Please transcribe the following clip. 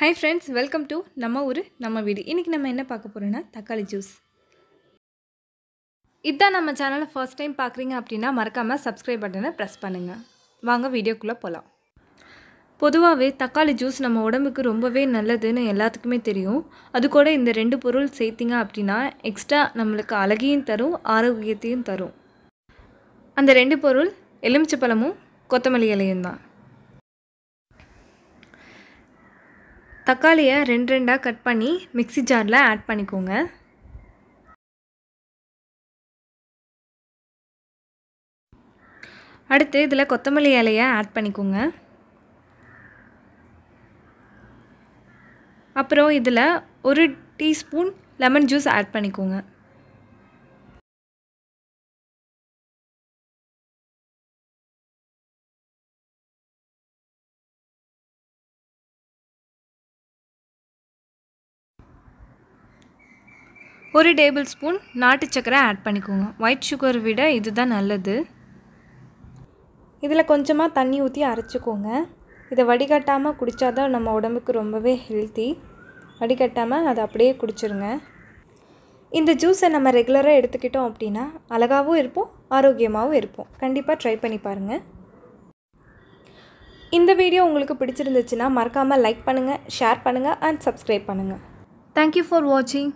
Hi friends welcome to நம்ம ஊர் நம்ம வீடு. இன்றைக்கி நம்ம என்ன பார்க்க போகிறோன்னா தக்காளி ஜூஸ் இதுதான் நம்ம சேனலை ஃபர்ஸ்ட் டைம் பார்க்குறீங்க அப்படின்னா மறக்காமல் சப்ஸ்கிரைப் பட்டனை ப்ரெஸ் பண்ணுங்கள் வாங்க வீடியோக்குள்ளே போகலாம் பொதுவாகவே தக்காளி ஜூஸ் நம்ம உடம்புக்கு ரொம்பவே நல்லதுன்னு எல்லாத்துக்குமே தெரியும். அது கூட இந்த ரெண்டு பொருள் சேர்த்திங்க அப்படின்னா எக்ஸ்ட்ரா நம்மளுக்கு அழகையும் தரும் ஆரோக்கியத்தையும் தரும். அந்த ரெண்டு பொருள் எலுமிச்சை பழமும் கொத்தமல்லி இலையும் தான். தக்காளியை ரெண்டு ரெண்டாக கட் பண்ணி மிக்ஸி ஜாரில் ஆட் பண்ணிக்கோங்க. அடுத்து இதில் கொத்தமல்லி இலையை ஆட் பண்ணிக்கோங்க. அப்புறம் இதில் ஒரு டீஸ்பூன் லெமன் ஜூஸ் ஆட் பண்ணிக்கோங்க. ஒரு டேபிள் ஸ்பூன் நாட்டு சக்கரை ஆட் பண்ணிக்கோங்க. ஒயிட் சுகர் விட இதுதான் நல்லது. இதில் கொஞ்சமாக தண்ணி ஊற்றி அரைச்சிக்கோங்க. இதை வடிகட்டாமல் குடித்தா தான் நம்ம உடம்புக்கு ரொம்பவே ஹெல்த்தி வடிகட்டாமல் அதை அப்படியே குடிச்சிருங்க. இந்த ஜூஸை நம்ம ரெகுலராக எடுத்துக்கிட்டோம் அப்படின்னா அழகாகவும் இருப்போம் ஆரோக்கியமாகவும் இருப்போம். கண்டிப்பாக ட்ரை பண்ணி பாருங்கள் இந்த வீடியோ உங்களுக்கு பிடிச்சிருந்துச்சுன்னா மறக்காமல் லைக் பண்ணுங்கள் ஷேர் பண்ணுங்கள் அண்ட் சப்ஸ்கிரைப் பண்ணுங்கள் தேங்க்யூ ஃபார் வாட்சிங்